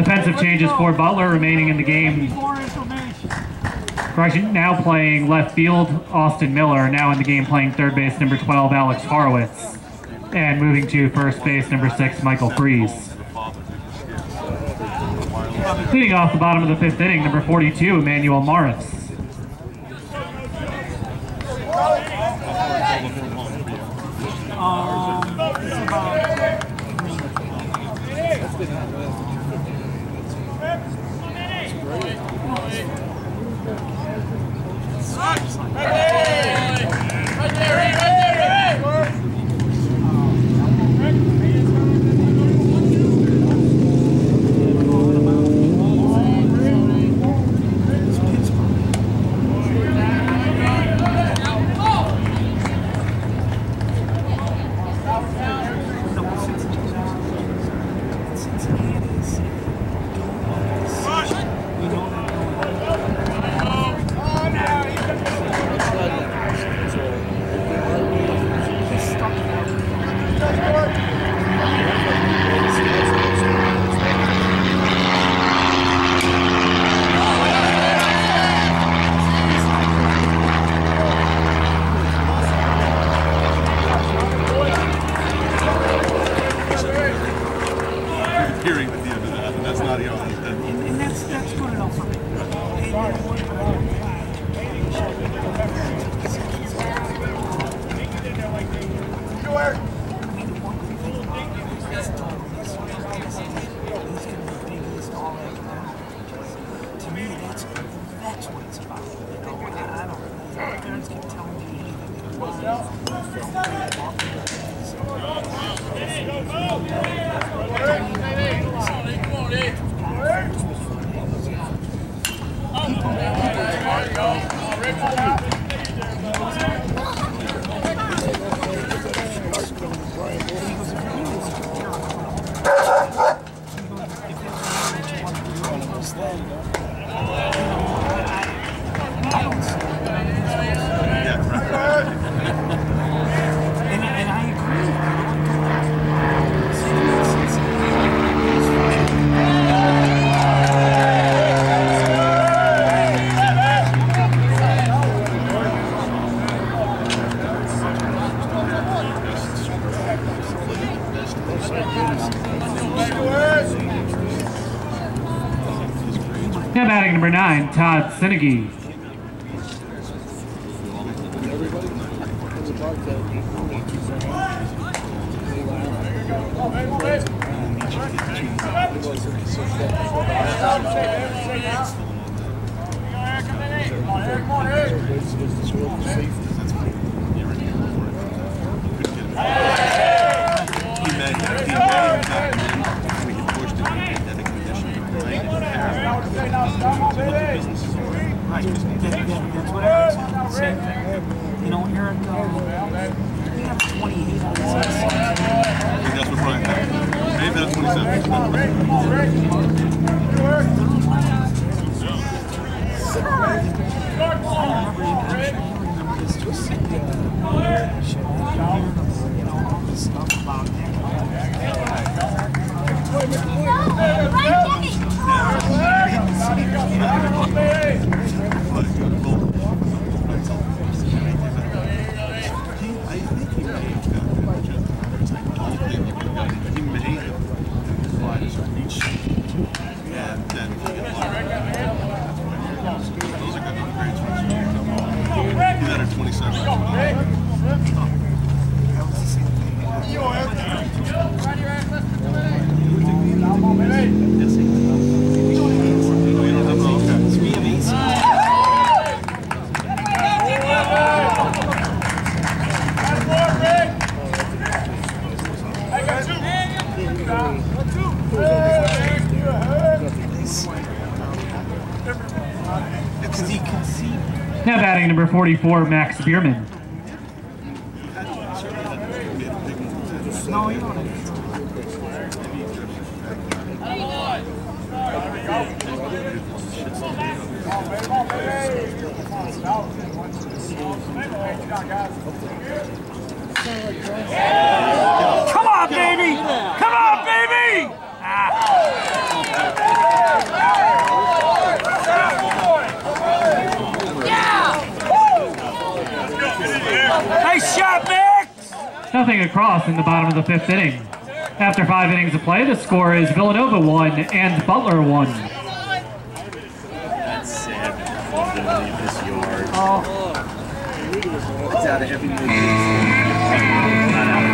Defensive changes for Butler remaining in the game. Correction, now playing left field, Austin Miller. Now in the game playing third base, number 12, Alex Horowitz. And moving to first base, number 6, Michael Freeze. Leading off the bottom of the fifth inning, number 42, Emmanuel Morris. Hearing at the end of that, and that's not the only. And, and that's that's good enough for me. To me, that's that's what it's about. You know, I, I don't. My parents can tell me anything Now batting number 9, Todd Senegi. He may, he may have gotten in, we had pushed him to get that condition to play in businesses already. Right. That, that, that's what I was. Same thing. You know, Eric, uh, we have 28 on this. I think that's what Brian had. Maybe that's 27. I remember, I remember this just sitting there. You know, all this stuff about him. I think he may have gotten in, Jim. I don't think he would have gotten in. He may have applied his reach. And then he Those are good enough grades for him. He's at a 27. That was the same thing. We don't have, oh, okay. We have AC. Because he conceived. Now batting number 44, Max Bierman. No, you know what I mean. Come on, baby! Come on, baby! Ah. Nothing across in the bottom of the fifth inning. After five innings of play, the score is Villanova 1 and Butler 1. That's sad. I'm gonna leave this yard. It's out of every movie.